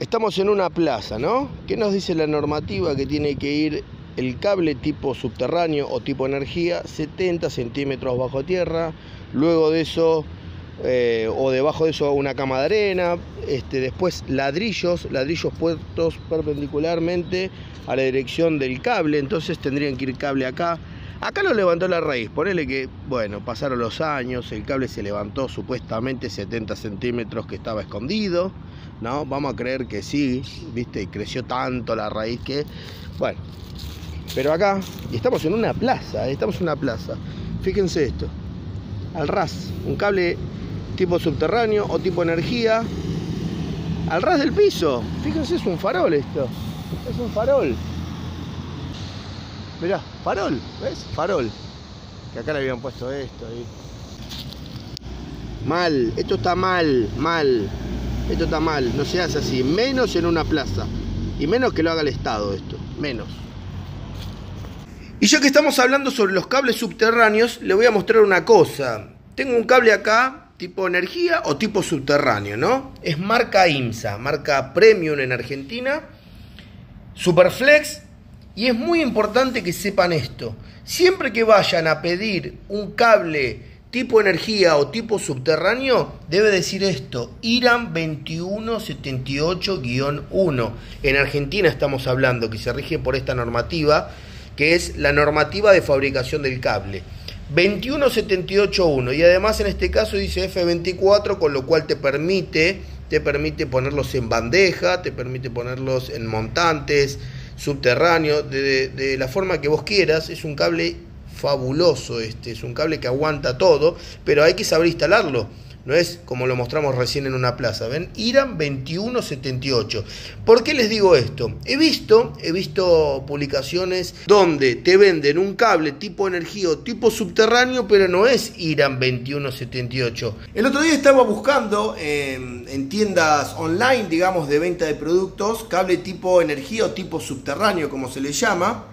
Estamos en una plaza, ¿no? ¿Qué nos dice la normativa que tiene que ir el cable tipo subterráneo o tipo energía 70 centímetros bajo tierra? Luego de eso, eh, o debajo de eso una cama de arena, este, después ladrillos, ladrillos puestos perpendicularmente a la dirección del cable, entonces tendrían que ir cable acá. Acá lo levantó la raíz, ponele que, bueno, pasaron los años, el cable se levantó supuestamente 70 centímetros que estaba escondido, ¿no? Vamos a creer que sí, ¿viste? Y creció tanto la raíz que, bueno. Pero acá, estamos en una plaza, ¿eh? estamos en una plaza. Fíjense esto, al ras, un cable tipo subterráneo o tipo energía, al ras del piso. Fíjense, es un farol esto, es un farol. Mirá, farol, ¿ves? Farol. Que acá le habían puesto esto ahí. Mal, esto está mal, mal. Esto está mal, no se hace así. Menos en una plaza. Y menos que lo haga el Estado esto. Menos. Y ya que estamos hablando sobre los cables subterráneos, le voy a mostrar una cosa. Tengo un cable acá, tipo energía o tipo subterráneo, ¿no? Es marca IMSA, marca Premium en Argentina. Superflex y es muy importante que sepan esto. Siempre que vayan a pedir un cable tipo energía o tipo subterráneo, debe decir esto, IRAM 2178-1. En Argentina estamos hablando que se rige por esta normativa, que es la normativa de fabricación del cable. 21781 y además en este caso dice F24 con lo cual te permite te permite ponerlos en bandeja, te permite ponerlos en montantes, subterráneo, de, la forma que vos quieras. Es un cable fabuloso este, es un cable que aguanta todo, pero hay que saber instalarlo. No es como lo mostramos recién en una plaza, ¿ven? IRAM 2178. ¿Por qué les digo esto? He visto, he visto publicaciones donde te venden un cable tipo energía o tipo subterráneo, pero no es IRAM 2178. El otro día estaba buscando en, en tiendas online, digamos, de venta de productos, cable tipo energía o tipo subterráneo, como se le llama.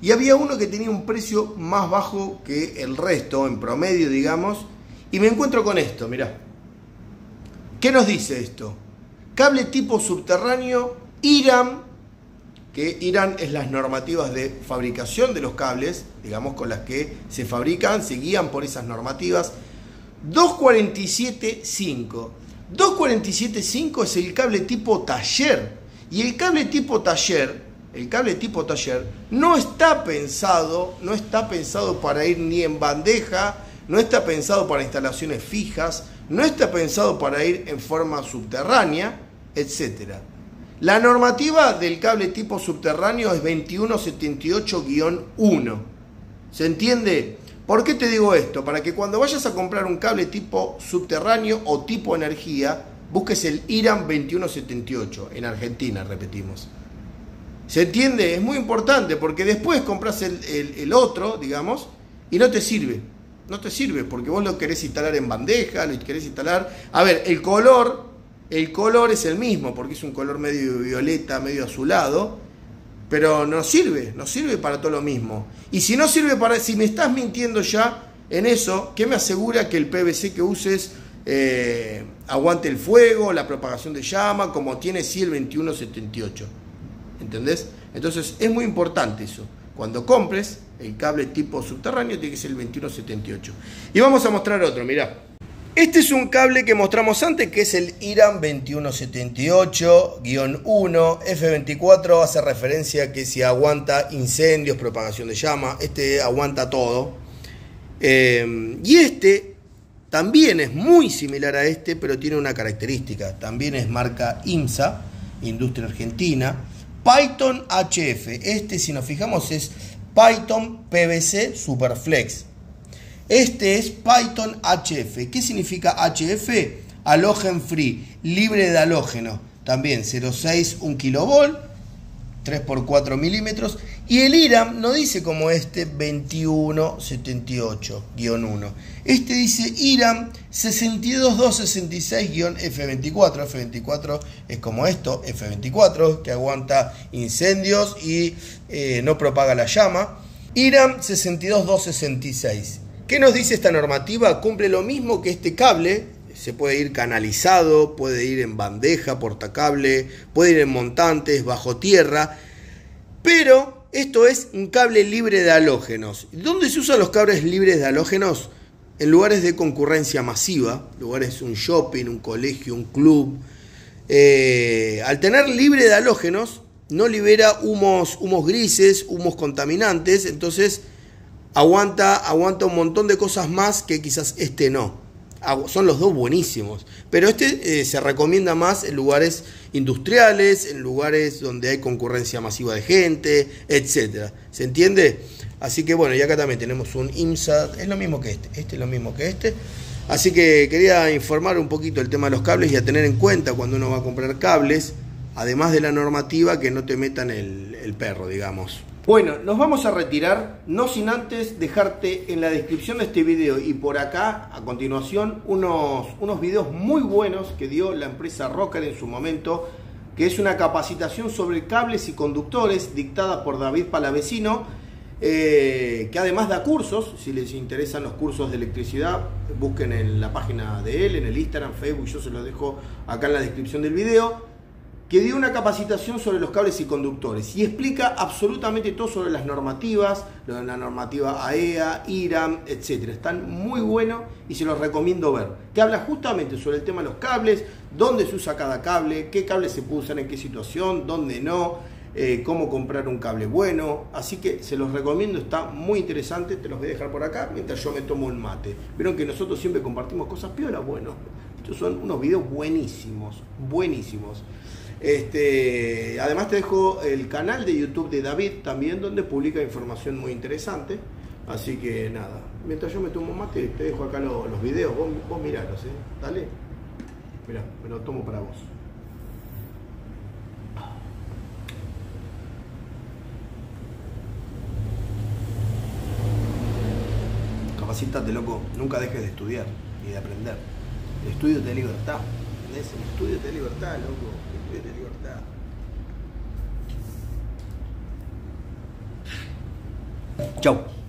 Y había uno que tenía un precio más bajo que el resto, en promedio, digamos, y me encuentro con esto, mirá. ¿Qué nos dice esto? Cable tipo subterráneo IRAM, que IRAM es las normativas de fabricación de los cables, digamos, con las que se fabrican, se guían por esas normativas. 247.5. 247.5 es el cable tipo taller. Y el cable tipo taller, el cable tipo taller, no está pensado, no está pensado para ir ni en bandeja, no está pensado para instalaciones fijas, no está pensado para ir en forma subterránea, etc. La normativa del cable tipo subterráneo es 2178-1. ¿Se entiende? ¿Por qué te digo esto? Para que cuando vayas a comprar un cable tipo subterráneo o tipo energía, busques el IRAM 2178, en Argentina, repetimos. ¿Se entiende? Es muy importante porque después compras el, el otro, digamos, y no te sirve no te sirve porque vos lo querés instalar en bandeja, lo querés instalar... A ver, el color, el color es el mismo porque es un color medio violeta, medio azulado, pero no sirve, no sirve para todo lo mismo. Y si no sirve para... Si me estás mintiendo ya en eso, ¿qué me asegura que el PVC que uses eh, aguante el fuego, la propagación de llama, como tiene sí el 2178? ¿Entendés? Entonces es muy importante eso. Cuando compres el cable tipo subterráneo, tiene que ser el 2178. Y vamos a mostrar otro, mirá. Este es un cable que mostramos antes, que es el IRAM 2178-1 F24. Hace referencia a que si aguanta incendios, propagación de llama, este aguanta todo. Eh, y este también es muy similar a este, pero tiene una característica. También es marca IMSA, Industria Argentina. Python HF. Este, si nos fijamos, es Python PVC Superflex. Este es Python HF. ¿Qué significa HF? Halogen free, libre de halógeno. También 0,6 1 kilovolt 3 por 4 milímetros. Y el IRAM no dice como este 2178-1. Este dice IRAM 62266-F24. F24 es como esto, F24, que aguanta incendios y eh, no propaga la llama. IRAM 62266. ¿Qué nos dice esta normativa? Cumple lo mismo que este cable se puede ir canalizado, puede ir en bandeja, portacable, puede ir en montantes, bajo tierra, pero esto es un cable libre de halógenos. ¿Dónde se usan los cables libres de halógenos? En lugares de concurrencia masiva, lugares un shopping, un colegio, un club. Eh, al tener libre de halógenos, no libera humos, humos grises, humos contaminantes, entonces aguanta, aguanta un montón de cosas más que quizás este no. Son los dos buenísimos, pero este eh, se recomienda más en lugares industriales, en lugares donde hay concurrencia masiva de gente, etcétera. ¿Se entiende? Así que bueno, y acá también tenemos un IMSA, es lo mismo que este, este es lo mismo que este. Así que quería informar un poquito el tema de los cables y a tener en cuenta cuando uno va a comprar cables, además de la normativa, que no te metan el perro, digamos. Bueno, nos vamos a retirar, no sin antes dejarte en la descripción de este video y por acá, a continuación, unos, unos videos muy buenos que dio la empresa Rocker en su momento, que es una capacitación sobre cables y conductores dictada por David Palavecino, eh, que además da cursos, si les interesan los cursos de electricidad, busquen en la página de él, en el Instagram, Facebook, yo se los dejo acá en la descripción del video que dio una capacitación sobre los cables y conductores y explica absolutamente todo sobre las normativas, la normativa AEA, IRAM, etc. Están muy buenos y se los recomiendo ver. Que habla justamente sobre el tema de los cables, dónde se usa cada cable, qué cable se puede usar en qué situación, dónde no, eh, cómo comprar un cable bueno. Así que se los recomiendo, está muy interesante. Te los voy a dejar por acá mientras yo me tomo el mate. Vieron que nosotros siempre compartimos cosas piolas, bueno. Estos son unos videos buenísimos, buenísimos. Este, además te dejo el canal de YouTube de David también, donde publica información muy interesante. Así que nada, mientras yo me tomo mate, te dejo acá los, videos, vos, vos miralos, ¿eh? Dale. Mira, me lo tomo para vos. Capacitate, loco. Nunca dejes de estudiar y de aprender. El estudio te libertad. El estudio te libertad, loco de libertad. Chau.